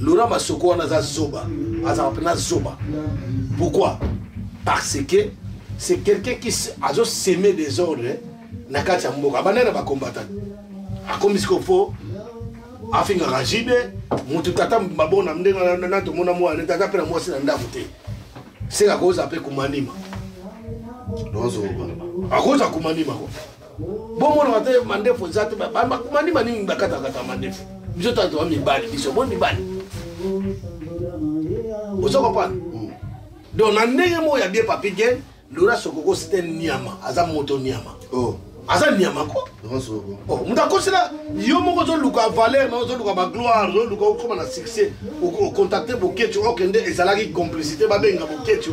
Laurent Masoko wana aza zoba azala mpena zoba pourquoi parce que c'est quelqu'un qui azo seme desordre na kati ya mboka abandaki na bacombattant akomi siko fo afingaka jide motu tata mabona ndenge na tomona mwana nde tata mpe na mwasi na ndako te seka akoza mpe kumanima akoza kumanima ko bomonaka te mandefu eza te manima nini bakatakata mandefu biso tata toa mibali biso bo mibali ozo kopana hmm. donc na ndenge moko ya bie papi gen lora sokoko site niama aza moto niama oh. aza niama ko oh, moto akosela yo moko ozoluka valeur na ozoluka bagloire ozoluka okoma na succès ocontacte boketio okende ezalaki complicité babenga boketio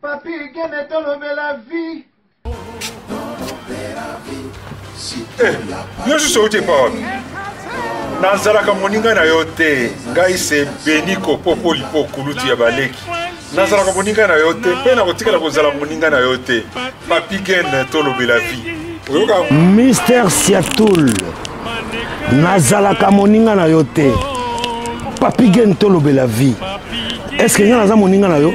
Papy Gene tolobela vie. Eh, yo susu outi epa wapi nazalaka moninga na yo te ngai se beniko popo lipo kulutu ya baleki nazalaka moninga na yo te mpe nakotikala kozala moninga na yo te papigene tolobela vie oyoka mister siatul nazalaka moninga na yo te papigene tolobela vie estce ngai naza moninga na yo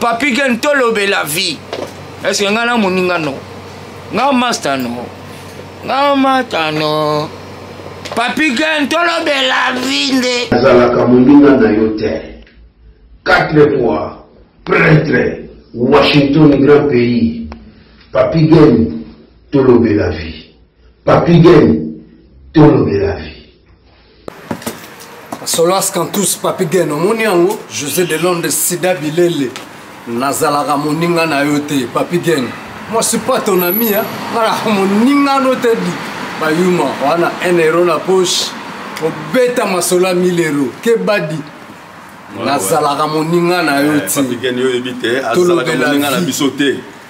papi gen tolobela vie eske ngai na moninga no nga masta no nga masta no papi gen tolobela vie nde azalaka moninga na yo te quatre fois prêtre washington grand pays papi gen tolobela vie Papy Gene, tolobela vie. Solas Cantus Papy Gene, omoni yango José de Londres Sida Bilele nazalaka moninga na yo te Papy Gene. Moi je suis pas ton ami, hein. Nazalaka moninga no te di. Bayuma wana 1 euro na poche. Obeta masolo ya 1000 euro. Kebadi. nazalaka moninga na yo te tolobela biso te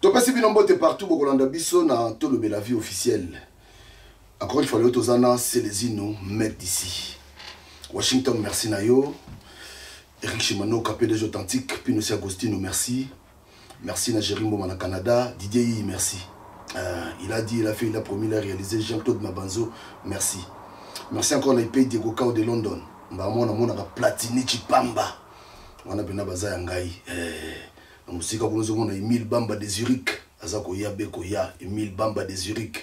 topesi bino mbote partout bokolanda biso na tolobela vie officielle encore une fois lelo toza na celezino met d'ici washington merci na yo eric shimanoka pdg authentique pinosi agostino merci merci na géri mboma na canada didier yi merci euh, il a dit il a fait il a promis il a réalisé jean claude mabanzo merci merci encore na ipe diego kao de london mbamo namonaka platini chipamba wana mpena baza ya ngai eh. na mosika kuna ozomona emile bamba de zurich aza koya be koya emile bamba de zurich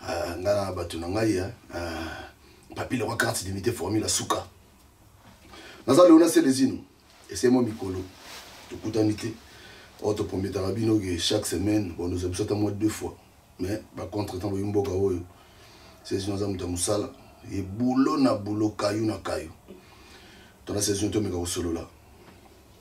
ah, ngai na bato na ngai eh, ah, papi lokwa carte d'unité formule asuka naza leona selezino esemwa mikolo tokutani te oyo toprometaka bino ke chaque semaine bondoza biso ata mwa deux fois mais bacontre temps boyi mboka oyo selezino aza moto ya mosala ye bulo na bulo kayu na kayu tona selezino tomeka kosolola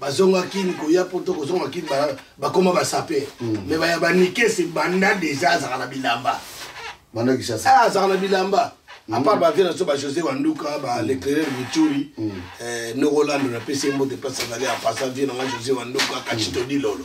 bazonga kini koya poto kozonga kini bakoma basape hmm. me baya banikesi banda deja azalaka na bilamba ah, azalaka na bilamba hmm. apart bavie na biso bajosé wanduka baleclerel hmm. mituri eh, nokolando napesi ye mbote place azali apasa vie nanga josé wanduka kachitodi lolo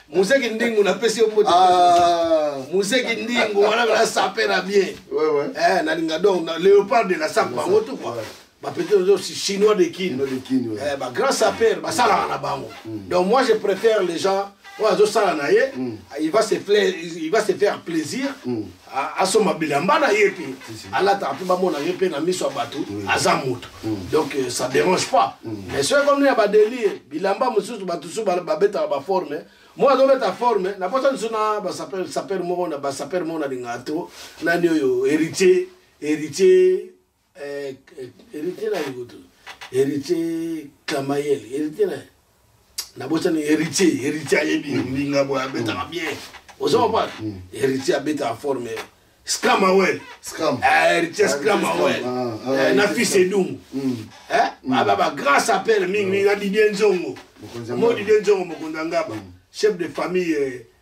muzeki ndingu napesi yo mbote ah. muzeki ndingu wana nasapela bien eh, nalinga donc na léopard de la sape bango tu kua bapeti ozo chinois de kin eh, bagrand saper basalaka na bango mm. donc moi je préfère les gens oyo azosala na ye mm. il va se faire plaisir mm. asomba bilamba na ye mpe alataka mpe bamona ye mpe na miso ya bato aza moto mm. donc euh, ça dérange pas mm. mais soki ekomi ya badelie bilamba mosusu bato mosusu babetaka baforme moi azobeta forme na posa lisu na basapere moko na basapere moko na lingaka to nani oyo héritier héritier Eh, eh, héritier na yekutu héritier kamayel héritier na nabosani héritier héritier ayebi mm. mbinga boye abetaka mm. bien ozo comprendre mm. héritier abetaka forme scramawel eh, héritier scramawel ah, ah, na fils edumu aba ba grâce appel mingi na didie nzongo mo didie nzongo mokonzi ya ngaba chef de famille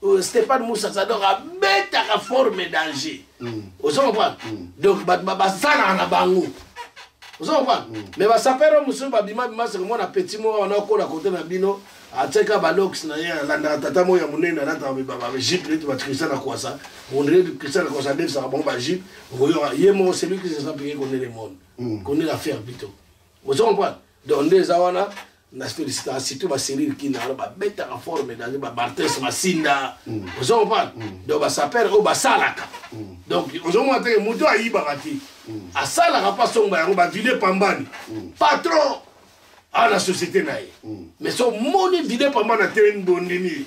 Euh, Stéphane Moussa Sador abetaka forme danger mm. ozo comprendre mm. donc bato bazalaka na bango ozo comprendre mm. mais basapere oyo mosusu babima bima seke mwana petit moko wana okola kote na bino atyaka balox na ye alandaka tata moko ya monene alataka bajipe neti bakristian na kwasa ondire kristian na kwasa abebisaka bango bajipe okoyoka ye moko celui qui se sent pire connaît le monde connaît l'affaire plutôt ozo comprendre donc nde eza wana na felicita surtout baserire kina wana babetaka forme dans babartes masinda mm. ozo comprendre mm. donc basapere oyo basalaka mm. donc ozomona teke moto ayibaka te asalaka mpo asomba yango bavile pambani patron awa na société na ye mais so omoni vile pambani atelemi bondimi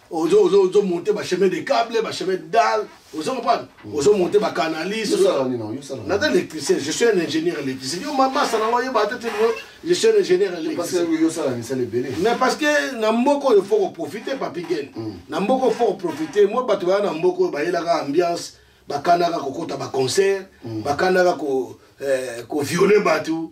ozo ozo ozo monter ba chemin de câble ba chemin de dalle ozo comprendre mm. ozo monter ba canalise nata électricien je suis un ingénieur électricien yo mama sana ngo yeba tete ngo je suis un ingénieur électricien yo sala misala ebele mais parce que na mboko oyo faut profiter papi gen mm. na mboko faut profiter moi bato baya na mboko oyo bayelaka ambiance bakandaka kokota ba concert mm. bakandaka ko eh, ko violer bato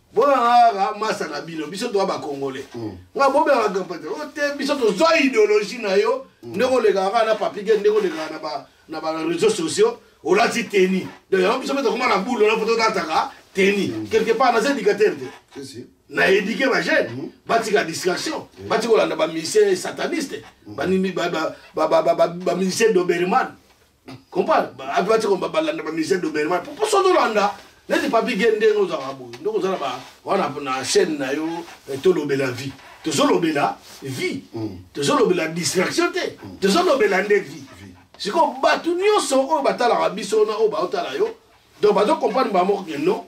bonanaka masa na bino biso toa bakongole mm. nga bobengaka pate o oh, te biso tozwa idéologie na yo mm. ndenge olekaka kaka na papike ndenge olekaka na bareseau sociaux olati teni donc yango biso mpe tokoma na bulo na po totataka teni mm. quelque part naza édicateur te na édike bajeune batika distraction batika olanda bamusicien sataniste bamusicien doberman comprendre ape batika balanda bamusicien doberman poso tolanda neti papi ge ndenge ozalaka boye ndenge oza na wana na chaîne na yo eh, tolobela vie tozolobela vie mm. tozolobela distraction te mm. tozolobela nde vie sikoyo bato nyonso oyo batalaka biso na oyo baotala yo donc bazo comprendre bamoko ke non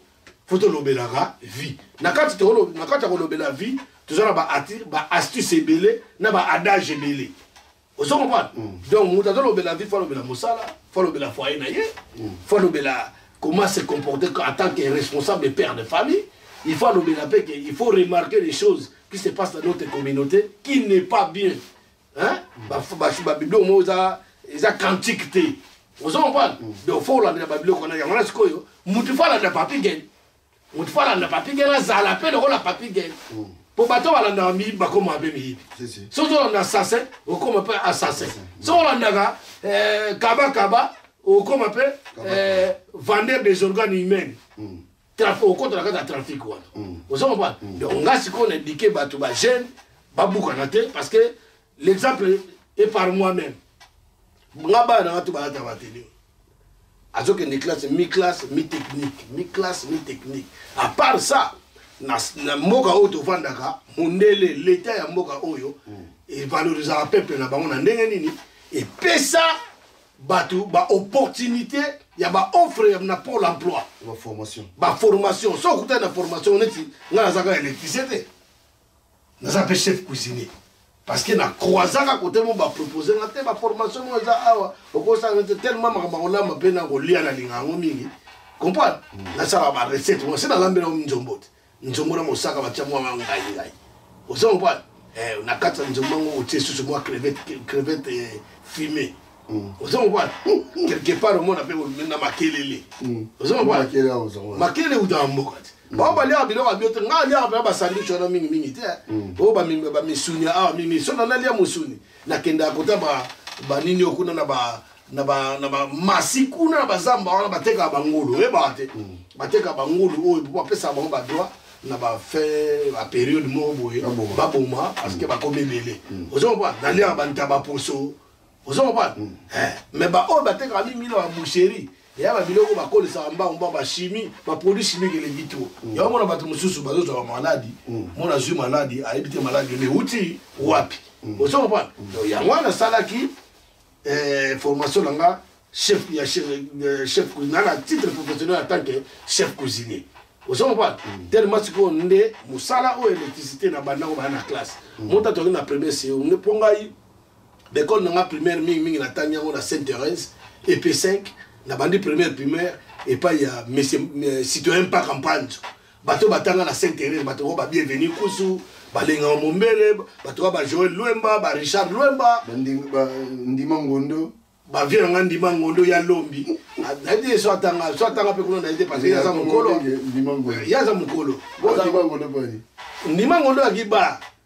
fo tolobelaka vie na kati ya kolobela vie toza na baastuce ebele na baadage ebele ozo comprendre mm. donc moto azolobela vie fo alobela mosala fo alobela foyer na ye mm. fo alobela comment se comporter en tant que responsable père de famille il faut alobela mpe ke il faut remarquer les choses qui se passent dans notre communauté qui n'est pas bien hein mm. babiblia omo eza eza cantique te ozo comprendre donc fo olandela babiblia okona yango na sikoyo moto fo alanda papi gene moto fo alanda papi gene azala mpe lokola papi gene mm. mpo bato balandaka miyibi bakoma mpe miyibi soki olanda assassin okoma mpe assassin mm. soki olandaka eh, kaba kaba okoma mpe eh, vendeur des organes humaines mm. okota na kati ya trafic wana oza mobana donc nga sikoyo na edike bato bajeune babukana te parce que l'exemple est par moi même nga bana na nga to balataka batele azokende classe mi classe mi technique mi classe mi technique à part ça na, na mboka oyo tofandaka mondele leta ya mboka oyo mm. evalorisaka peuple na bango na ndenge nini epesa bato baopportunité ya baoffre na pôle emploi baformation soki okutani na formation neti ngai nazaka électricité naza mpe chef cuisinier parce que na croisaka kote mo bapropose nga te baformation moko eza awa okosala te tellement makambo akolamba mpe na kolia nalinga yango mingi comprendre mm. nasala barecette moko se nalambela yango nzombo te nzombo na mosaka batya mwa yango ngai ngai oza comprendre eh, na kati ya nzombo yango otie susu mwa crevette eh, fumée mm. oza comprendre quelque part omona mpe na makelele mm. oza comprendre makelele euta na mboka te bao baliaka biloko ya bio te ngai aliaka mpena basandwich wana mingimingi te mm. oyo bamisuni awa ah, mingi so na nalia mosuni nakendaka kota banini oyo kuna na bamasi kuna na bazamba wana batekaka bangulu oyebaka te mm. batekaka bangulu oyo bapesaka bango badroit na bafin baperiode moko boye baboma parceke mm. bakomi ebele ozo kompa naliaka bantaba poso ozo comprendre mm. eh, mais baoyo batekaka mingi na baboucherie eya babiloko bakolisaka mbango mbango bachimie baproduit chimique eleki trop mm. yango mona bato mosusu bazozwaka maladi mm. mona azwi maladi ayebi te maladi oyo euti wapi ozo comprendre donc yango wana asalaki eh, formation na nga chef ya chef eh, na na titre professionnel en tant que chef cuisinier ozo comprendre tellement sikoyo nde mosala oyo électricité na bandango baya na classe motatoki na premier seconde mpo ngai ba ekole na nga primaire mingi mingi natangi yango na sainte thérèse ep 5 nabandi primaire primaire epai ya monsieur euh, citoyen mpaka mpanzo bato oyo batanga na sainte thérèse bato oyo babienvenu kusu balengaka mombele bato oyo bajoel lwemba barichard lwemba ndima ngondo bavie na nga ndima ngondo ya lombi nayebi so atanga so atanga mpe kuna na ye te parce que ye aza mokolo ye aza mokolo ndima ngondo akiba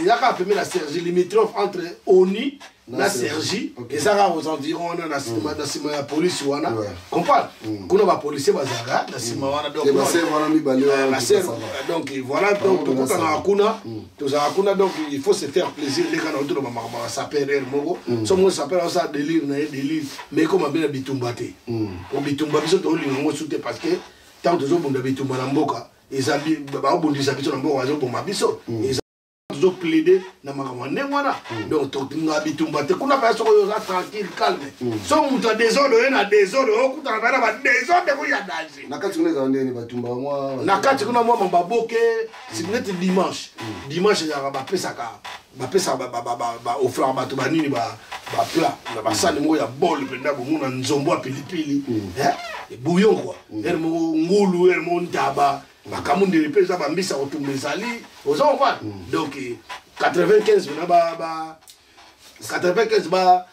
eza kaka pembe na sergi limitrophe entre oni na sergi eza kaka aux environ wana na nsima mm. ya polisi wana comprendre mm. kuna bapolisier bazalaka na nsima mm. wana donc euh, voilà donc tokotanaka kuna tozalaka kuna donc il faut se faire plaisir leka na otolo bamakambo ya saper heure moko so moko saper aosala delire na ye delire mais ekoma mpe na bitumba te po bitumba biso tokolinga yango su te parce que ntango tozobunda bitumba na mboka eza baobundisa biso na mboka bazoboma biso mm. tozo plaide na makambo ya ndenge wana mm. donc tokinga bitumba te kuna paya soko oza tranquille calme mm. so moto ya desordre oye na desordre okutana paya na badesordre ko ya danger na kati kuna ezala ndeni batumba mwa na kati kuna mwa mababoke mm. sineti dimanche dimanche ezalaka bapesaka bapesaka baofraka bato banini baplat na basani moko ya bol mpenza bomona nzombo ya pilipili mm. eh, bouillon kua mm. ere moko ngulu ere moko ntaba makambo ndele mpe eza bambisa kotumba ezali oza komprendre mm. donc 95 eh, na ba 95 ba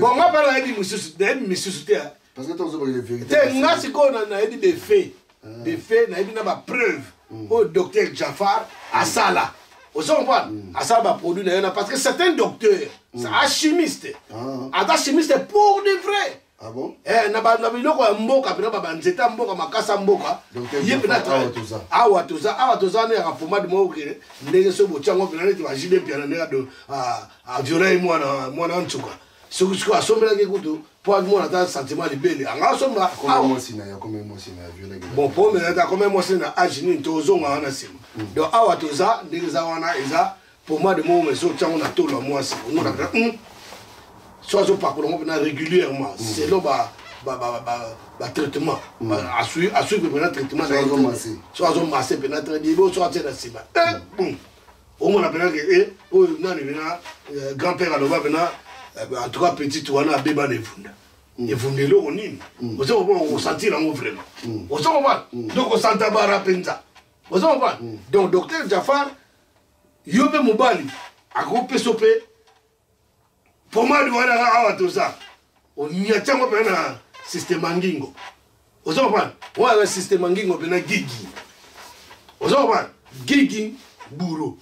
bonga mpe nayebi misusu nayebi misusu te te nga sikoyo nayebi defe defe nayebi na bapreuve oyo docteur jafar asala ozo comprendre mm. asala baproduit na ye na parce que certain docteur mm. achimiste ah. aza chimiste pour de vrai Ah bon? Eh, na ba na biloko ya mboka pena ba banzeta mboka makasa mboka ye pena awa toza awa toza na ya pomade moko ke ndenge so bochango pena neti ba jide piana ndenge do a a viola ye mwana mwana nchuka soki soki asombelaki kutu mpo amona ata sentiment libele anga asomba bon mpo mena ta kome mwasi na age nini tozonga wana nsima hmm. donc awa toza ndenge eza wana eza pomade moko mais otia yango na tolo ya mwasi omonaka hmm. so azopakola yango mpena régulièrement hmm. selon batraitement hmm. asui mpe mpena traitement so azomase mpena très bien bo so atie na nsima eh, omona mpena ke eh, oyo nani mpena euh, grand père aloba mpena euh, en tout cas petite wana abeba na evunda evunda eloko nini oza komona okosentir yango vraiment oza komona donc osanta bara mpenza oza komona donc docteur jafar yo mpe mobali akopesa mpe pomade wana awa toza onyati yango mpe na systeme angingo oza kopana oyo na systeme angingo mpe na gigi oza kopana gigi buro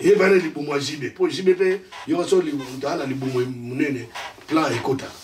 eyebana libumu ya jibe mpo jibe mpe yo soki moto aa na libumu monene plan ekotaka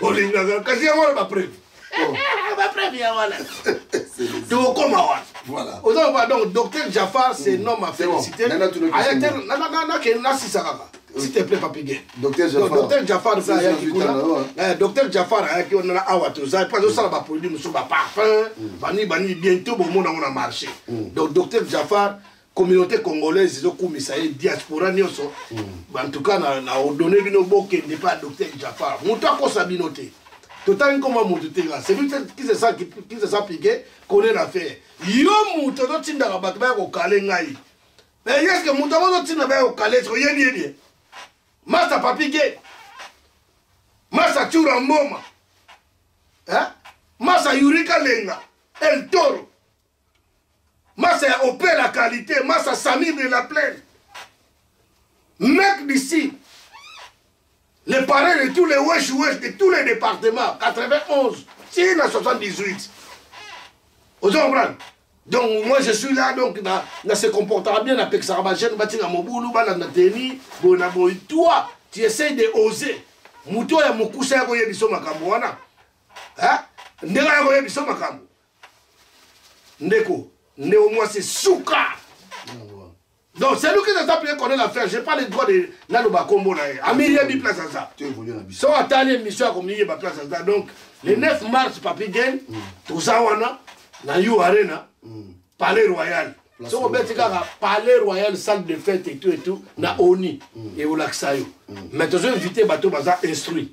olingaka kasi yango wana bapreve oh. bapreve ya wana tokokoma wana Voilà. oza koba donc docteur jafar c'est mm. nom à félicité ayakende nasisa kaka s'il te plaît papige docteur jafar mpe ayaki kuna docteur jafar ayaki wana na awa toza mpe azosala baproduit mosusu baparfum mm. bani bani bientôt bomona yango na marché mm. donc docteur jafar communauté congolaise ezo kumisa ye diaspora nionso mm. en tout cas na na ordonner bino bokende pa docteur Jafar mutu akosa bino te totali nkoma mutu te nga celui qui se sent qui se sent piqué connaît l'affaire yo mutu ozo tindaka bato baya kokale ngai mais est-ce que mutu yango ozo tinda baya kokale siko yebi ye bien masa papi ge masa chura mboma eh? masa yurika lenga el toro masa ya opel ya qualité masa samir de la plaine mec d'ici les parents de tous les wesh wesh de tous les départements 91 ti na 78 ozo comprendre donc moi je suis là donc na, na se comportera bien napekisaka bajeune batika mobulu balanda teni boye na boye toi tu essaye de oser moto oyo ya mokuse ya koyebiso makambo wana ndenge ya koyebiso makambo ndeko ndeko mwasi suka donc c'est lui qui les a prié connaît l'affaire j'ai pas le droit de naloba kombo na ye amiyebi place aza so atali émission ya komiyeba place aza donc le 9 mm. mars papi gen mm. toza wana na u arena mm. palais royal soki obeti kaka palais royal salle de fête etout etout na oni eolakisa yo mais tozo évite bato baza instruit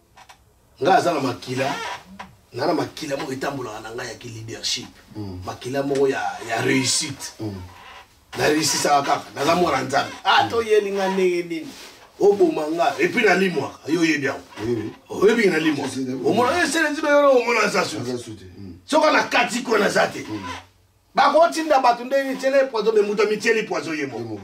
nga aza na makila nga na makila moko etambolaka na ngai ya kileadership mm. makila moko ya, ya réussite mm. na réussisaka kaka naza mwana nzambe ah, mm. toyeli nga ndenge nini oboma nga epuis nalimwaka yo oyebi yango oyebi nalimwa omona esele nzino yolo omona aza suti soki na kati kuna naza te mm. bakotinda bato ndenge tiele poison me moto amitieli poison ye moko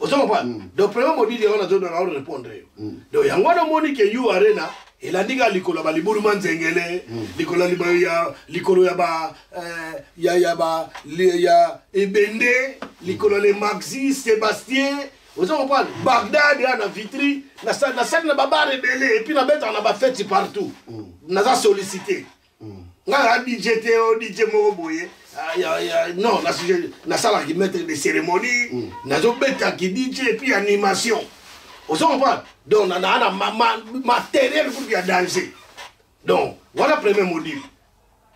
ozo comprendre mm. donc premier modile yango nazodona o répondre yo mm. donc yango wana omoni ke you arena elandi kaka likolo ya balibulu ma nzengele mm. likolo ya likolo ya ba eh, ya ya ba ya ebende likolo ya le maxi sébastien ozo comprendre bagdad ya na vitri nasali na babare ebele epuis nabetaka na bafeti partout naza sollicité hmm. nga na dj te o oh, dj moko boye ah, non nasalaki maître de cérémonie hmm. nazobetaki dj epuis animation ozo comprendre donc nanaa na matériel kutu ya danger donc wana premier module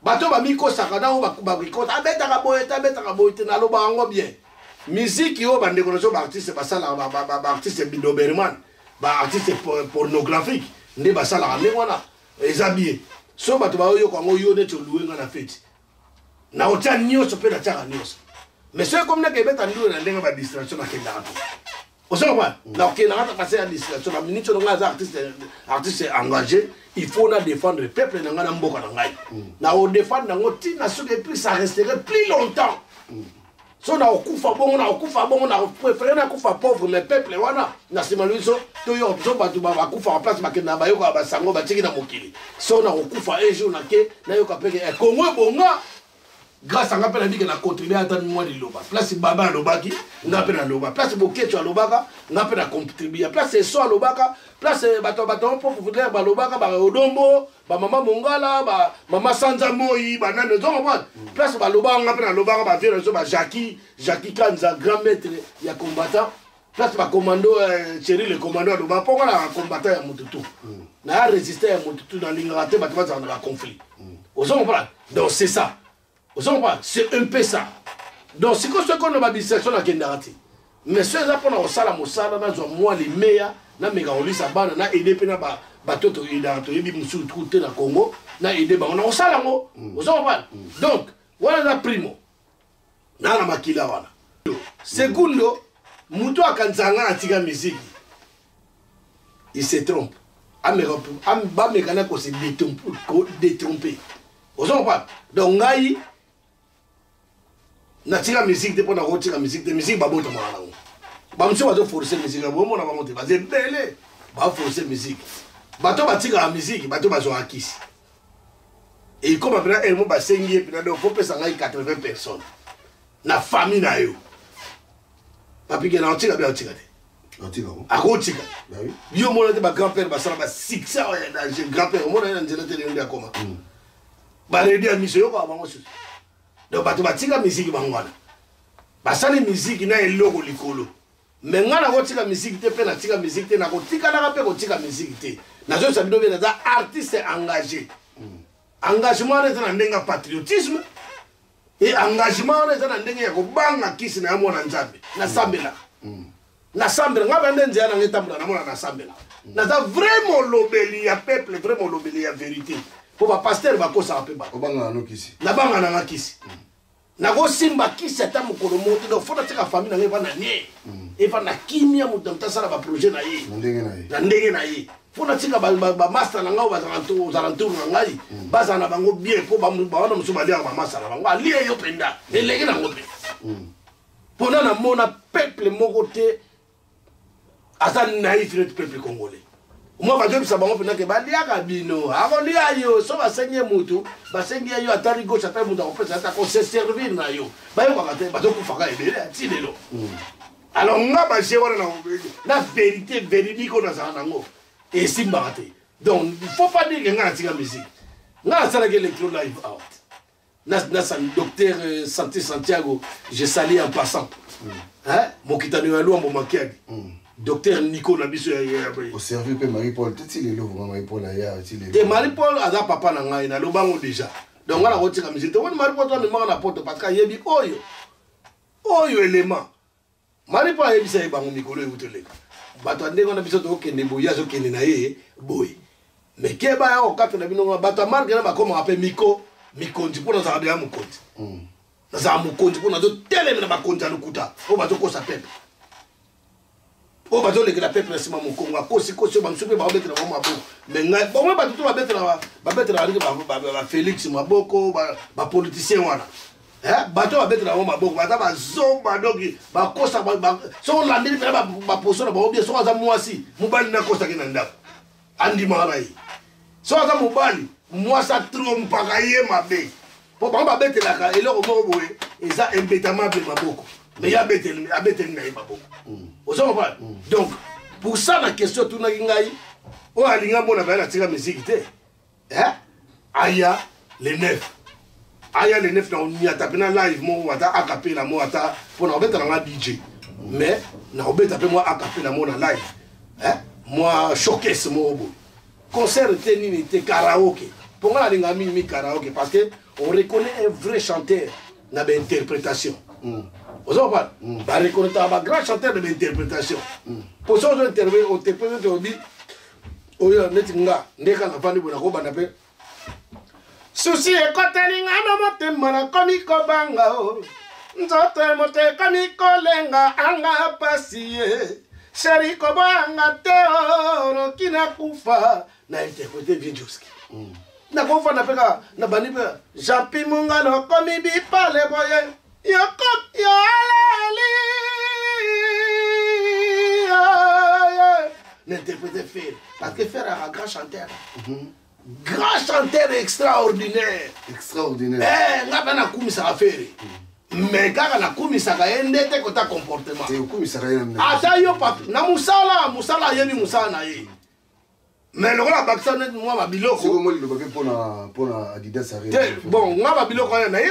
bato bamikosaka ntango bakikota abetaka boye te abetaka boye te naloba yango bien miziki oyo bandeko na biso baartiste basalaka baartiste bidoberman baartiste pornographique nde basalaka ndenge wana eza bie so bato baoyoka yango yo neti oluwe nga na feti naotya nyonso mpe natyaka nyonso mais soki ekomi naka ebeta ndule na ndenge badistraction nakendaka to oza komona nakendaka ta pase ya distraction na minute oyo ngai aza artiste artiste engagé il faut na défendre peuple na ngai na mboka na ngai na odefendre yango ntina soki epuis ça resterait plus longtemps so nakokufa bongo nakokufa bongo nakoprefere nakufa pauvre mais peuple wana na nsima na biso toyoka biso bato bakufaka place bakende na bayoka basango batiki na mokili so nakokufa un jour nake nayoka mpe eh, kongo ebonga grâce anga mpe nabike na contribue ata mwa liloba place baba alobaki nga mpe naloba place bokeco alobaka nga mpe na contribue place eso alobaka place eh, bato bato mpo populaire balobaka baodombo ba mama mongala ba mama sanza moi ba nani ozo comprendre mm. place ba lobaka nga pe na lobaka ba vieux nazo ba Jackie Jackie Kanza grand maître ya combattant place ba commando euh, Thierry le commando aloba po nga na combattant ya mutu tout mm. na ya résister ya mutu tout na lingaka te bato bazala na ba conflit mm. ozo comprendre donc c'est ça ozo comprendre c'est un peu ça donc sikoyo soki ono badistraction nakendaka te mais soki eza mpona kosala mosala nazwa mwa limeya nameka kolisa bana na aide mpe na bato toyedaka toyebi mosusu tuku te na congo na aide bango na kosala yango mm. ozo comprendre mm. donc wana eza primo naa na makila wana segundo moto akanisaka ngai natika miziki il se trompe bameka na kose détrompe ozo comprendre donc ngai natika musique te mpo na kotika musique te musique babotamaka nango bamosusu bazoforce musique yango omona bango te baza ebele baforce musique bato batikaka musique bato bazwaka kisi ekoma mpena elmo basengi ye mpena donc fopesa ngai 80 personnes na famille na yo bapike na otika bia otika te akotika bah yo omona te bagrand père basala basuccès oyo ya danger grand père omona ye na nzela te lelo nde akoma hmm. baredi ya miso yokoka bango susu donc bato batika miziki bango wana basali miziki na eloko likolo me ngai nakotika miziki te mpe natika miziki te nakotikalaka mpe kotika miziki te nazoyesa bino bene aza artiste engagé hmm. engagement wana eza na ndenge ya patriotisme e engagement wana eza na ndenge ya kobanga kisi na ya mwana nzambe nasambela nasambela ngai bande nzela na ngai etambola namona nasambela naza vrai molobeli ya peuple vrai molobeli ya verité mpo bapaster bakosaka mpe bato nabanga nanga kisi nakosimba kisi ata mokolo moko te donc fo natika famille nanga evanda nie mm. evanda kimia moto na moto asala baprojet na ye na ndenge na ye mpo natika bamasta na ngai ozala nturu na ngai mm. bazala na bango bien mpo bawana mosusu baliaka bamasta na bango alie yo mpenza mm. eleki nango mpe mpona mm. namona peuple moko te aza naif neti peuple congolais mwa bazoyebisa bango mpenza ke baliaka bino akolia yo so basengi ye motu basengi ye yo atali gauche atali motu akopesa ata koseservir na yo bayokaka te bazokufaka ebele ti lelo alors nga baje wana na na verité véridique oyo nazala nango esimbaka te donc faut pas dire ke nga natika musique nga nasalaki electro live out nasali docteur euh, santé santiago je sali en passant mm. mokitani ya luambo makiadi mm. docteur nico na biso oservi mpe marie paul te ti lelo vraimen marie paul aya ti lelo te marie paul aza papa na ngai nalobango déjà donc nga nakotika musike te wani marie paul to amemaka na poto parce que ayebi oyo oyo element mari mpo ayebisa ye bango mikolo eyi toleka bato ya ndenge wana biso tokokende boye azokende na ye boye me keba ya kokata na bino wana bato ya marke na bakomaka mpe miko mikonzi mpo nazalaka deya mokonzi hmm. nazalaka mokonzi mpo nazoteleme na bakonzi ya lokuta oyo bazokosa pepe oyo bazolekela peuple na nsima mokongo akosikosi bamosusu mpe baobetela bango maboko me ngai bomoi bato to babetelaka ndenge bafelix maboko bapoliticien wana bato oyo babetela bango maboko baza bazomba donki bakosa soki olandeli mpena baposo na bango bie soki aza mwasi mobali nakosaki na ndako andimaka na ye so aza mobali mwasi atrompaka ye mabe mpo bango babetelaka eloko moko boye eza embetamable maboko mais ye abeteli na ye maboko mm. oza mobali mm. donc pour ça na question etunaki ngai oyo alinga mona baye natika miziki te eh? aya le 9 aya le 9 nakonyata mpe na live moko ata akapela moko ata mpo nakobeta na nga dj mais nakobeta mpe mwa akapela moko na live eh? mwa showcase moko boye concert te nini te karaoke mpo nga nalinga mingi mi karaoke parce que on reconnaît un vrai chanteur na bainterprétation mm. oza kopana mm. bareconnaîtaka bagrand chanteur na bainterprétation mpo mm. soki ozo interpréte otepe obi oyo neti nga nde kaka nafandi boye nakobanda mpe susi ekoteli nga na motema nakomi kobanga o nzoto ya moto ekomi kolenga anga pasi ye sheri koboyanga te oroki na kufa na interprete bien joski mm. nakofanda mpe kaka nabandi mpe jampi mungalo okomi bipale boye L'interpréter faire. Parce que faire un grand chanteur. Mhm. Grand chanteur extraordinaire. Extraordinaire. Eh, nga bana kumisa affaire. Mhm. mais kaka nakumisaka ye nde te kota comportement ata yo na mosala mosala ayebi mosala na ye mais lokola bakisa neti mwa babiloko bon nga babiloko aya naye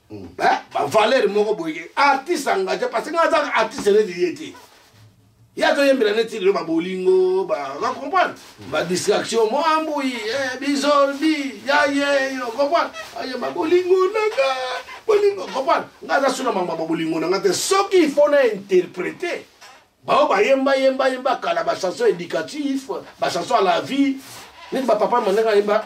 hmm. eh, bavaleur moko boye artiste engage parce que nga aza artiste neti ye te ye azoyembela neti lelo babolingo bacomprendre badistraction mwa mbui eh, bizolbi yayeyo comprendre aye babolingo nanga bolingo comprendre nga aza suna mama babolingo nanga te soki il faut na interprete bao bayemba yemba yemba kala bachanson éducatif bachanson à la vie neti bapapa mandenge ayemba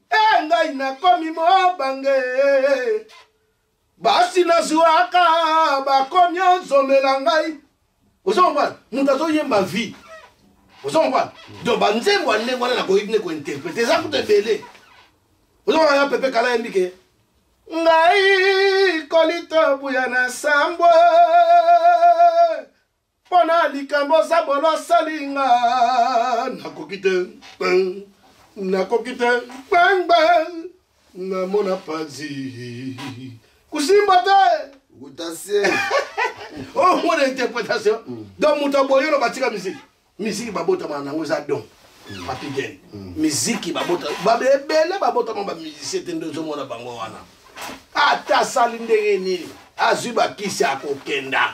e ngai nakomi mobange basi nazuaka bakomi ozomela ngai ozo comprendre moto azoyemba vie ozo comprendre donc banzembo ya ndenge wana nakoki nde kointerprete eza kuta ebele ozo comprendre ya pepe kala yembi ke ngai kolitobuya na sambwe mpo na likambo zabolo asali nga nakoki te nakoki te gbangba namona pazi kusimba te rotation oyo oh, mona interprétation mm. donc moto aboyi oloba atika miziki miziki babotamana nango eza don mm. papigene mm. miziki babota ebele babotama bamusicien te nde ozomona bango wana ata asali ndenge nini azwi bakisi akokenda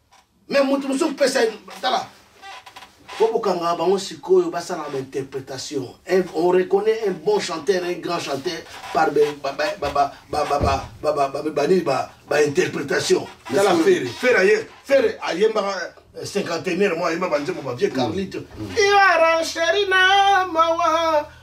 mais moto mosusu pesa tala po bokangaka bango sikoyo basalaka bainterprétation on reconnaît un bon chanteur un grand chanteur par banini bainterprétation tala fere fere aye fere ayembaka cinquantenaire mo ayemba banzembo bavie carlite iara sheri na mawa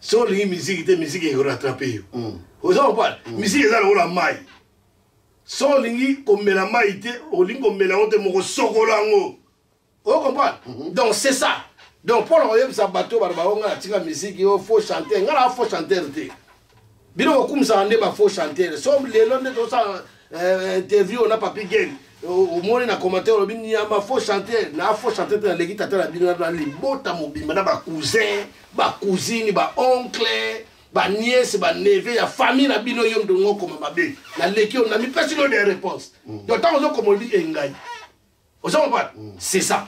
soki olingi miziki te miziki ekoratrape yo mm. oza kopala mm. miziki eza lokola mai so olingi komela mai te olingi komela yango te mokosokola yango oyo comprendre mhm. donc c'est ça donc mpo na koyebisa bato oyo baloba o ngai natika miziki o faux chanteur ngai naa faux chanteur te bino bokumisaka nde ba faux chanteur so lelo nde tosala eh, interview na papi gene omoni na commentaire olobi nyama faux chanteur na faux chanteur te naleki tata na bino na libota mobimba na bacousin bacousine baoncle baniese baneve ya famille na bino yo mdongo okoma mabe naleki yo namipesi no de réponse mm. donc ntango ozokoma olobi engai eh, ozo comprendre mm. c'est ça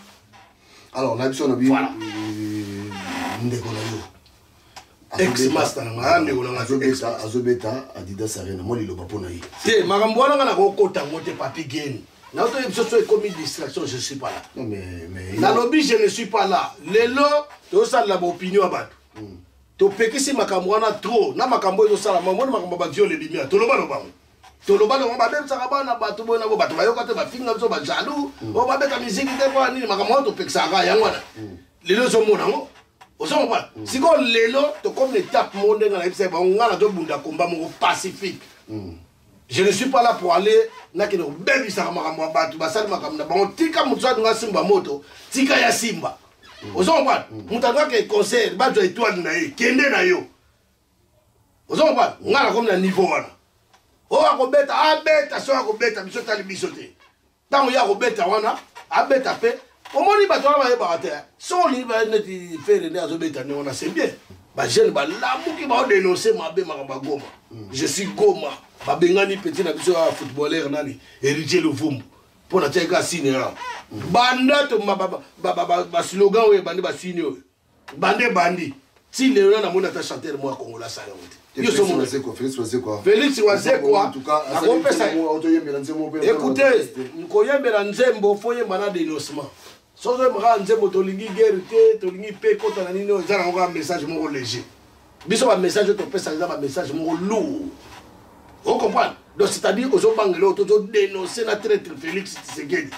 alors na biso na bi voilà. Euh, ndeko na yo ex master na ngai ndeko na ngai azobeta adidas arena mwa liloba mpo na ye te makambo wana ngai nakokota yango te papi geni naotoye biso so ekomi distraction je suis pas là nalobi je ne suis pas là lelo tozosalela baopinion ya bato hmm. topekisi makambo wana trop na makambo ezosalama omoni makambo ya baviole ebimia tolobalobango toloba longo babebisaka bana bato boye nango bato bayoka te bafinga biso bajalou mm. o babeta miziki te mpo nini makambo wana topekisaka yango wana mm. lelo ezomona yango ozomona mm. sikoyo lelo tokomi na etape moko ndenge nayebisa bango ngai nazobunda komba moko pacifique je ne suis pas là pour aller nakende kobebisaka makambo ya bato basali makambo na bango tika moto alinga asimba moto tika ya simba ozomona moto alingaka econseil bazwa etoile na ye kende na yo ozo comprendre nga nakomi na niveau wana oyo oh, akobeta abeta soki akobeta biso tali biso te ntango ye akobeta wana abeta mpe omoni bato wana bayebaka te soki olingi baye neti fere nde azobeta nde wana c'est bien bajeune balamuki baodenonse mabe makambo ya goma mm. je suis goma babengani peti na biso ya footballeur nani héritier luvumbu mpo na tiaki asine awa banda to baslogan oyo ebandi basine oyo bande ebandi ti lelo na namoni ata chanteur moko ya kongola asala yango te nyonso mona felix wazekwa akopesa ekute koyembela nzembo fo yemba na denoncement soki oyembaka nzembo tolingi guerre te tolingi mpe ekota na nini oyo eza nango kaka message moko léger biso bamessage oyo topesaka eza bamessage moko lourd ocomprendre donc c'est-à-dire ozobangela oyo tozodénonce na traitre félix tshisekedi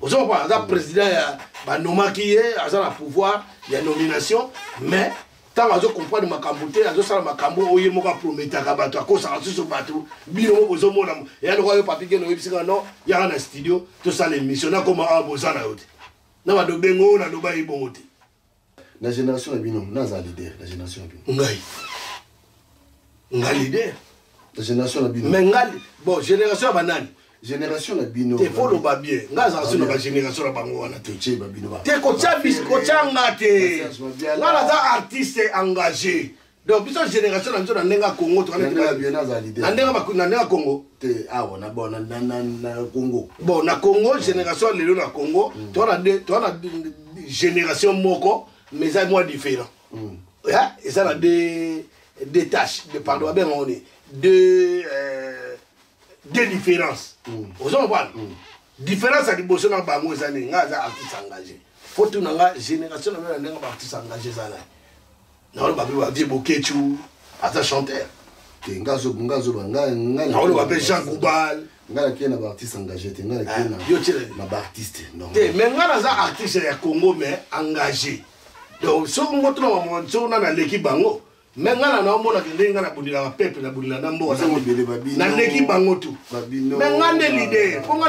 ozo comprendre aza président ya banomaki ye aza na pouvoir ya nomination mais ntango azo comprendre makambo te azosala makambo oyo ye moko aprometaka bato akosaka susu bato bino moko bozomona eya lokola yo papi keno oyebisika non yaka na studio tosala émission nakoma awa boza na yo te na balobengo oyo naloba ye bongo te na génération na bino naza leader na génération na bino ngai nga leader na génération na bino mais ngai bon génération ya banani génération na bino te fo loba bien nga azala so na bagénération na bango wana te te kotya nga te nga naza artiste engagé donc biso génération na biso na ndenge ya congo tokandenge ya congo te awa na bon na congo bon na congo génération lelo na congo mm. toa na génération moko mais eza mwa différent mm. eza na de des tâches de pardon abenga ngo ni de euh, de différence mm. ozo comprendre différence ya liboso na bango eza nini ngai aza artiste engagé fo tuna nga génération na bino na ndenge ba artiste engagé eza nani naoloba mpe bavie bokechu aza chanteur te nga zoba nga zoba nga nga naoloba mpe jean goubal nga nakei na baartiste engagé te nga nakei na yo tyela na baartiste te mais nga naza artiste ya congo mais engagé donc soki ngo tuna bamona soki nani aleki bango me nga na naomonaka ndenge nga nabundilaka peuple nabundila na mboka naleki bango tu me nga nde lide mpo nga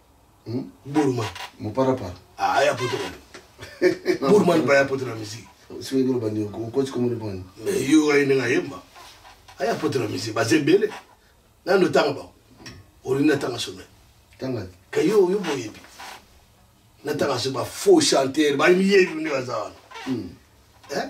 Hmm? Burman. Mon parapara. Ah, aya poto bani. Burman ba ya poto na musique. Si ngolo bani ko ko ko mo bani. Mais yo ay nga yemba. Aya poto na musique ba zembele. Na no tanga ba. Olina tanga sommet. Tanga. Kayo yo bo yebi. Na tanga so ba faux chanteur ba mi yebi ne bazawana. Hmm. Eh?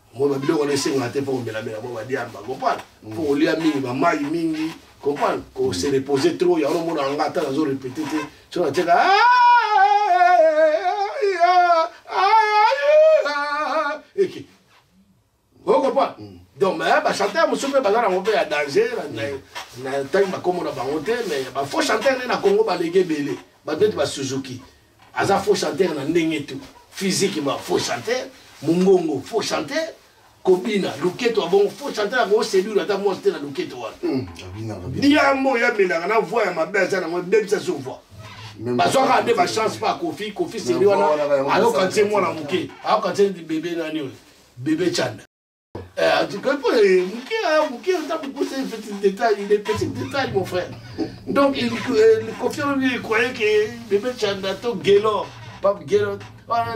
mona biloko wana esengaka te mpo komelamela mwa badiamba comprendre mpo kolia mingi bamai mingi comprendre kose repose trop yango nomona yanga ata nazo repete te so natiaka eke okopa donc me bachanteur mosusu mpe baza nango mpe ya danger na ntangi bakomona bango te mais bafaux chanteur nde na congo baleki ebele bato neti basuzuki aza faux chanteur na ndenge tu physique ma faux chanteur mongongo faux chanteur kobina luketo abongo faux chanteur akoseduire ata mwasi te na luketo wana hmm, diambo ya melaka na voi ya mabe aza nango ebebisa so voi bazwaka nde bachance mpa kofi kofi seri wana ayokantie mwana moke ayokantie bebe nani oyo bebe chanda mon frère donc il confirme lui il croyait que bébé chandato guelor pap guelor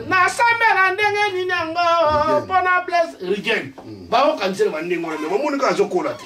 nasambela ndenge nini yango mpona blaise rigen baokanisela bandenge wana me bamoni kaka azokola te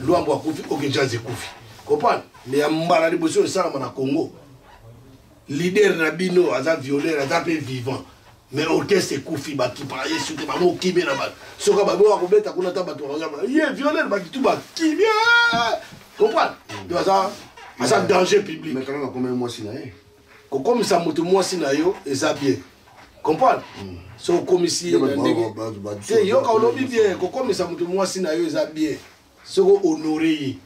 Luambo akufi, ok jazz ekufi. Comprendre? Mais ya mbala liboso esalama na Congo. Leader na bino aza violeur, aza pe vivant. Mais orchestre ekufi bakipa yesu te bango okimi na bato soki bango akobeta kuna ata bato bakazama ye violeur bakitu bakimi comprendre donc aza aza danger public mais kala nakomai mwasi na ye kokomisa moto mwasi na yo eza bien comprendre mm. so okomisi te yoka olobi bien kokomisa moto mwasi na yo eza bien soki honore ye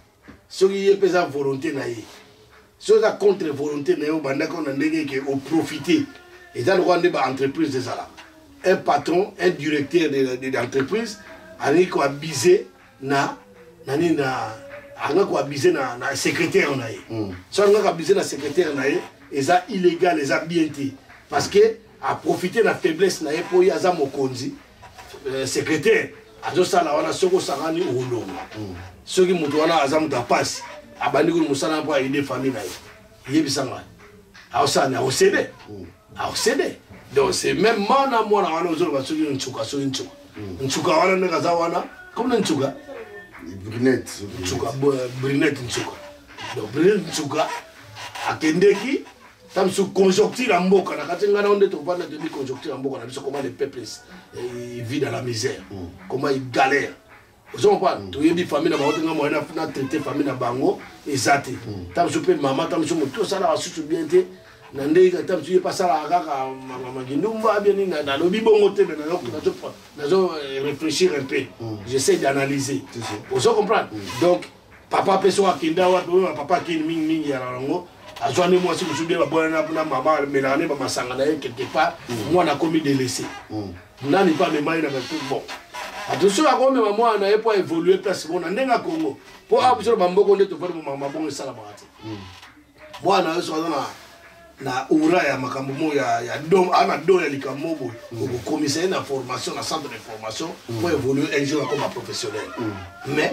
soki ye mpe eza volonté na ye soki eza contre volonté na ye obandaki na ndenge eke oprofite eza lokola nde baentreprise ezalaka un patron un directeur d'entreprise alingi koabuse na na nini na anga ko abuser na na secrétaire na ye mm. so anga ko abuser na secrétaire na ye eza illégal eza bien te parce que a profiter na faiblesse na ye po ye aza mokonzi euh, secrétaire azosala wana soki osangani okolonga mm. soki moto wana aza moto ya mpasi abandi kuni mosala mpo ayede famille na ye yebisa ngai aosala ni akosede mm. aosede donc c'est même mana mwana wana ozoloba soki nsuka soki nsuka hmm. nsuka wana ndenge aza wana comme na nsuka brunette nsuka brunette nsuka donc brunette nsuka akendeki ta mosusu conjoncture ya mboka na kati ngai nao nde tokofanda toyebi conjoncture ya mboka na biso comment les peuples eh, vit dans la misère hmm. comment il galère ozo comprendre toyebi famille na bango te nga moyen na traite famille na bango eza te ta mosusu mpe mama ta mosusu motu osalaka susu bien te na ndenge kata mosusu ye mpe asalaka kaka makindumba bien nini nalobi bongo te me nazo réfléchir un peu j'essaie d'analyser ozo comprendre donc papa mpe soki akenda wapi oyo bapapa akeni mingi mingi ya yango azwa nde mwasi mosusu nde babwana na mama amelaka nde bamasanga na ye quelque part mm. mwana akomi delese mm. nani mpe amema ye na batout bon bato soki akomema mwana na ye mpo aévolue place mona ndenge akongo mpo awa biso na bamboko nde tofandi bomaka mabongo esalamaka te mm. mwana yo soki aza na na ura ya makambo mo ya, ya dom ana do ya likambo mo boye mm. okokomisa ye na formation na centre de formation mpo mm. évolue un jour akoma professionnel mm. mais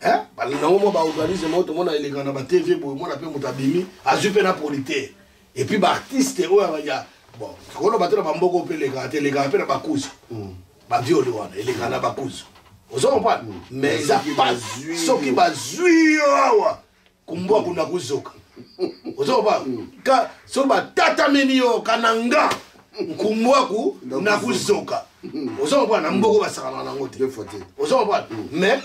eh, balinango mwa baorganisme oyo tomona eleka na batv boye mwana mpe moto abimi azwi mpe na poli te epuis baartiste oyo ya bon koloba te na bamboko mpe elekaka te elekaka mpe na bakuzu hmm. baviole wana elekaka na bakuzu ozo comprendre hmm. mais eza soki bazwi yo awa kumbwa kuna kuzoka ozoba ka so batatameli yo kananga nkumbwaku na kuzoka oza mopana na mboko basakanaka nango te oza mopana mais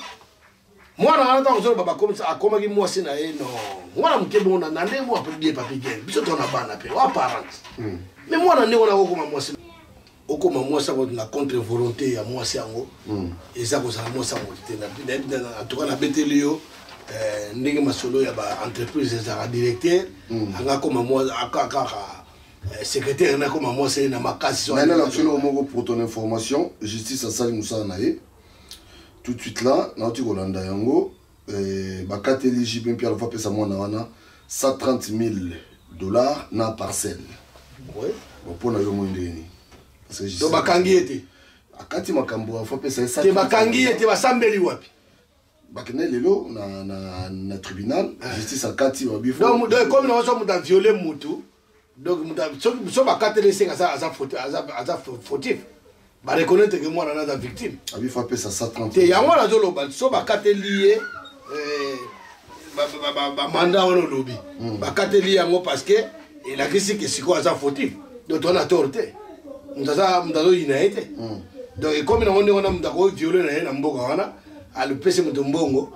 mwana wana ntango ozoloba bakomisa akomaki mwasi na ye no mwana moke bongo na ndenge mwa bie papi gen biso tona bana mpe wa parent mais mwana ndenge wana akokoma mwasi okoma mwasi yango na contre volonté ya mwasi yango hmm. eza kozala mwasi yango te en tout cas nabeteli yo eh, ndenge masolo ya baentreprise ezalaka directeur hmm. anga akoma kaka eh, secrétaire na akoma mwasi ye na makasi nana nakuti eloko moko pour ton information justice asali mosala na ye tout de suite là nauti kolanda yango eh, bakateli jp mpe alova apesa mwana wana 130 000 dollars na parcelle oui. mpo na yo moi ndenge nini to bakangi ye te akati makambo alfa apesa ye te bakangi ye te basambeli wapi bakende lelo na, na, na tribunal ah. justice akati babifokomi na waso moto aviole motu donc so bakateli esenga aza fautif bareconnaitre ke mwana na aza victime te yango wana azoloba so bakateli ye eh, bamanda wana olobi hmm. bakateli yango parce que elakisi ke sikoyo aza fautif donc towana tor te moto azoyina ye te hmm. donc ekomi nango ndenge wana moto akoviole na ye na mboka wana alopesi moto mbongo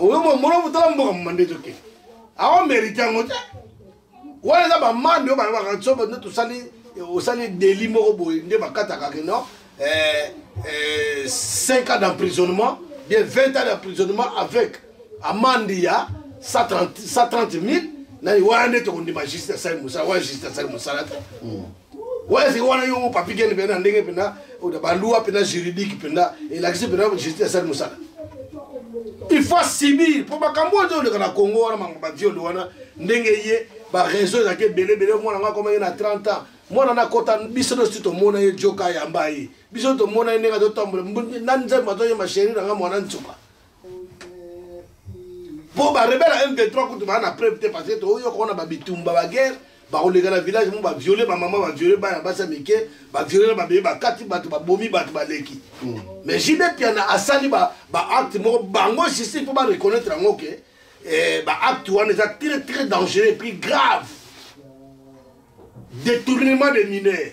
oyo mona motala mboka moma nde toke awa merite yango te wana eza bamande oyo balobaka soba nde tosali osali deli moko boye nde bakataka ke non 5 eh, eh, ans d'emprisonnement bien 20 ans d'emprisonnement avec amande ya 130 000 nani wana nde tokondima justice asali mosala wana justice asali mosala te hmm. oyo sikoyo wana yo papi kende mpenza na ndenge mpenza balua mpenza juridique mpenza elakisi mpenza justice asali mosala il faut asibir mpo makambo oyo ezoleka na congo wana makambo baviole wana ndenge ye bareseau ezalaki ebele ebele mwana ngo akomaki na 30 ans mwana nakota biso nyonso tomona ye joka yamba ye biso tomona ye ndenge azotambola na nzembo azoyemba sheri nanga mwana nsuka mpo barebela m23 kutu baa na preuve te parce que toyoka wana babitumba baguerre bakoleka na village mo baviole bamama baviole bana basi ya mike baviole na babebe bakati bato babomi bato baleki hmm. mais jibe piana asali baacte moko bango justice mpo bareconnaitre yango ke eh, baacte wana eza très très dangereux puis grave détournement de mineur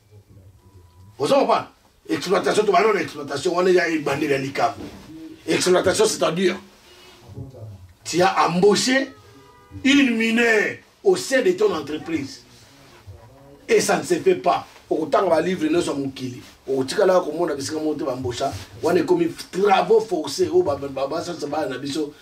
oza comprendre exploitation tobanda na exploitation wana ya ebandeli ya likambo exploitation c'est-à-dire tu as embauché une mineure au sein de ton entreprise et ça ne se fait pas okotanga balivre nyonso ya mokili okotikala komona bisika moko te bambosha wana ekomi travaux forcé oyo basalisa bana na biso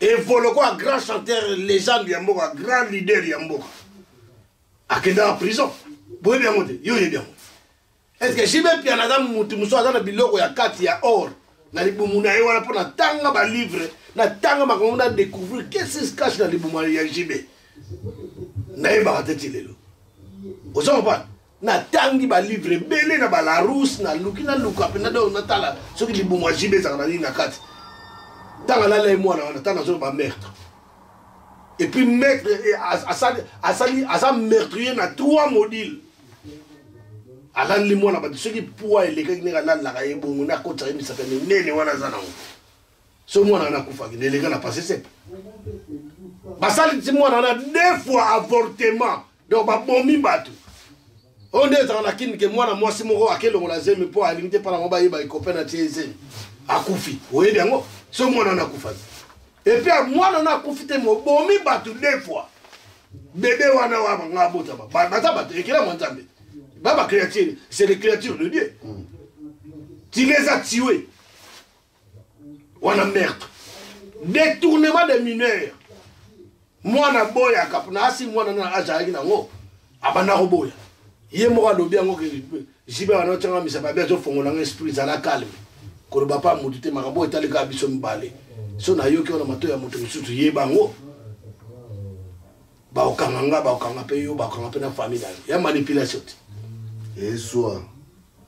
evoloko ya grand chanteur legende ya mboka grand leader ya mboka akendaka prison boyebi yango te yo oyebi yango estce jibe piana aza motu mosusu aza na biloko ya kati ya or na libumu na ye wana mpo natanga balivre natanga makambo na découvrir kesis cache na libumu ya jibe nayebaka te ti lelo oza kopana natangi balivre ebele na balaruse naluki naluka mpenza do natala soki libumu ya jibe ezalaka na nini na kati ntango alala ye mwana wana ntango azoloba meurtre epuis maître eh, asali aza meurtrier na trois module alaleli mwana bato soki poi elekaki ndenge alalelaka ye bongo nde akotisaka ye misaka minene wana aza nango so mwana wana akufaki na eleka na passe sepe basalisi mwana wana deux fois avortement donc babomi bato oyo nde ezala na kini ke mwana mwasi moko akelongola zemi mpo alingi te mpana ngo bayeba ekope na tie zemi akufi oyebi yango so mwana wana akufaki epuis ah, mwana wana akufi te mobomi bato deux fois bebe wana wa nga abotama baza bato ekelama nzambe ba ba créature c'est les créatures de dieu mm. tu les as tués wana meurtre détournement de mineur mwana aboyaka mpona asi mwana nana azalaki nango abanda koboya ye moko alobi yango jibe wana otyanga misapabe azofongola ngo esprit zala calme koloba mpa motu te makambo oyo etali kaka biso mibale so nayoki wana mato ya moto mosusu yeba yango bakokanga nga bakokanga mpe yo bakokanga mpe na famille na yo ya manipulation te eswa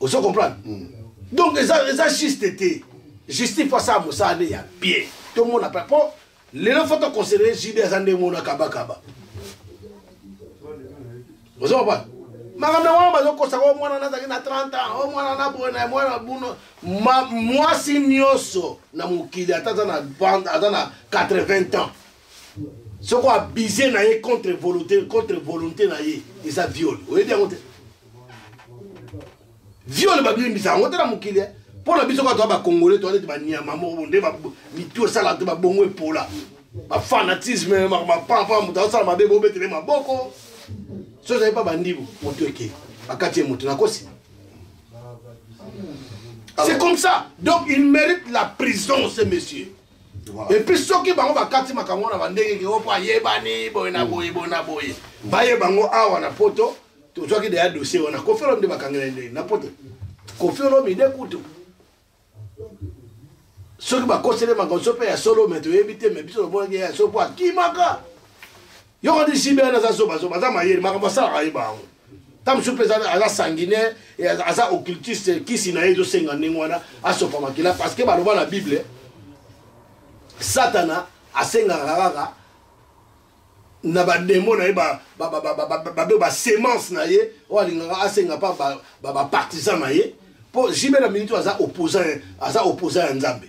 ozo comprendre mm. donc eza eza juste te justice po asala mosala nde ya bien tomona pa po lelo fo toconsidere jb aza ndenge mona kabakaba ozo comprendre makambo yango wana bazokosaka o mwana nazalaki na 30 ans o mwana na boye na mwana buno mwasi nyonso na mokili ata aza na 80 ans soko abuse na ye contre volonté contre volonté na ye eza viole oyebi yango te viole babimbisa yango te na mokili eh. mpo na biso bato ya bakongole toa neti banyama moko nde mitu esalaka te babongo epola bafanatisme mapampa moto azosala mabe bobetele maboko so ezali mpa bandibu moto eke bakati ye moto nakosi c'est comme ça donc il mérite la prison ce monsieur epuis soki bango bakati makambo na bandenge keo mpo ayebani boye na boye boye na boye baye bango awa na poto tozwaki deya dossier wana kofi olomide bakangela nde na poto kofi olomide kutu soki bakosele makambo so mpe ya solo me toyebi te me biso tomonaki ya solo mpo akimaka yoko ndi jibe wana aza zobazoba aza mayele makambo asalaka ye bango ntango mosusu mpe aza sanguinaire aza occultiste kisi na ye ezosenga ndenge wana asopa makila parce que baloba na bible satana asengaka kaka na bademo na ye babe basemence na ye oyo alingaka asenga mpa bapartisan na ye mpo jibe na miniti aza opposant ya nzambe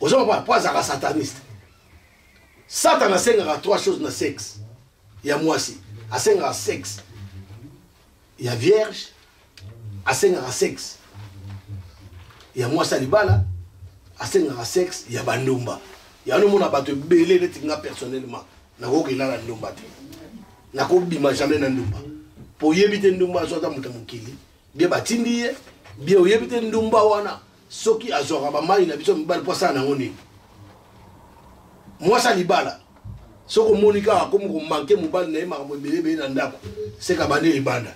ozo comprendre mpo azalaka sataniste satana asengaka trois choses na sexe ya mwasi asengaka sexe ya vierge asengaka sexe ya mwasi ya libala asengaka sexe ya bandumba yango omona bato ebele neti nga personnellement nakoki elala ndumba te nakobima jamais na ndumba mpo oyebi te ndumba azwa ata moto ya mokili bie batindi ye bie oyebi te ndumba wana soki azwaka bamai na biso mibali mpo asala nango nini mwasi ya libala soki omoni kaka akomi komanke mobali na ye makambo ebele ebele na ndako seka bande libanda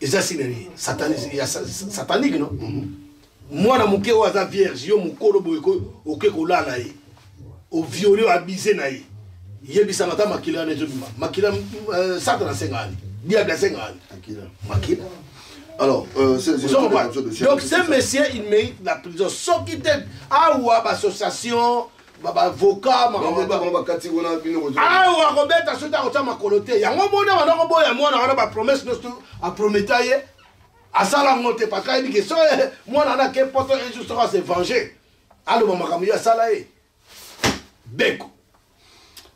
eza sina nini satanike no mm -hmm. mwana moke oyo aza vierge yo mokolo boye oke kolala ye oviole abise na ye yebisanga ata makila wana ezobima makila euh, satana asenga ani diable asenga ani makila alors euh, donc ce monsieur il mérite la prison soki te awa baassociation bavoka awa akobeta soki akotya makolo te yango mona wana koboya mwana wana bapromese nyonso aprometa ye asala ngo te parce que ayebi ke so eh, mwana wana ake poto un jour soko ase venger aloba makambo yo asala ye beko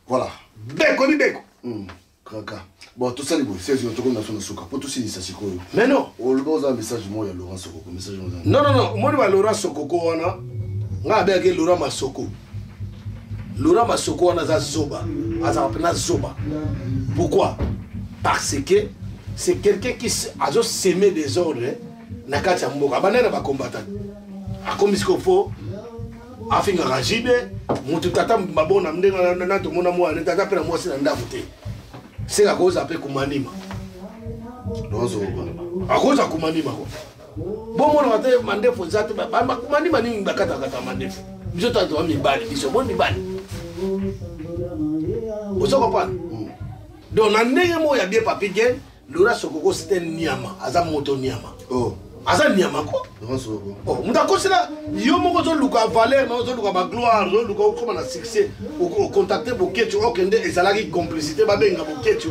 voilà beko ni beko hmm, kaka bon tosali boye sezi yo tokomi na so na suka mpo tosilisa sikoyo mais non oloba oza message moko ya laurent sokoko message non non non omoni ba laurent sokoko wana ngai abeyaki laurent masoko Laurent Masoko wana aza zoba azalaka mpena zoba pourquoi parce que c'est quelqu'un qui azo semer des ordres na kati ya mboka abanda na bacombattant akomi siko fo afingaka jide motu tata mabona ndenge na tomona mwana tata mpe na mwasi na ndako te seka akoza mpe kumanima akoza kumanima ko bomonaka te mandefu eza te manima nini bakatakata mandefu biso tata toa mibali biso boni mibali ozo kopana hmm. donc na ndenge moko ya bie papi gen lora sokoko site niama aza moto niama oh. aza niama ko oh, moto akosela yo moko ozoluka valeur na ozoluka bagloire ozoluka okoma na succès ocontacte boketio okende ezalaki complicité babenga boketio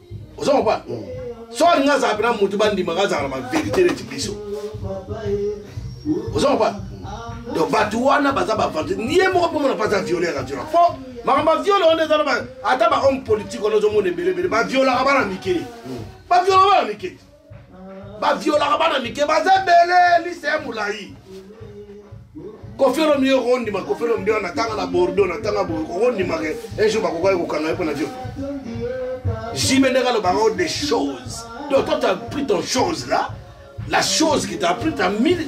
oza kopa so alingi azala mpena motu bandimaka azalaka na baverité neti biso oza kopa donc bato wana baza bavante ye moko mpo mona mpasi aviole ya kaviola mpo makambo aviole wana eza ata bahomme politique wana ozomona ebele ebele baviolaka bana mike baviolaka bana mike baviolaka bana mike baza ebele liste ya molai kofiolo mie okondima kofiolo mie natanga na bordeaux natanga boye okondimaka un jour bakokaki kokanga ye mpo na violo jime ndenge alobaka o des choses donc toi tu as pris ton chose là la chose qui t'a pris ta mille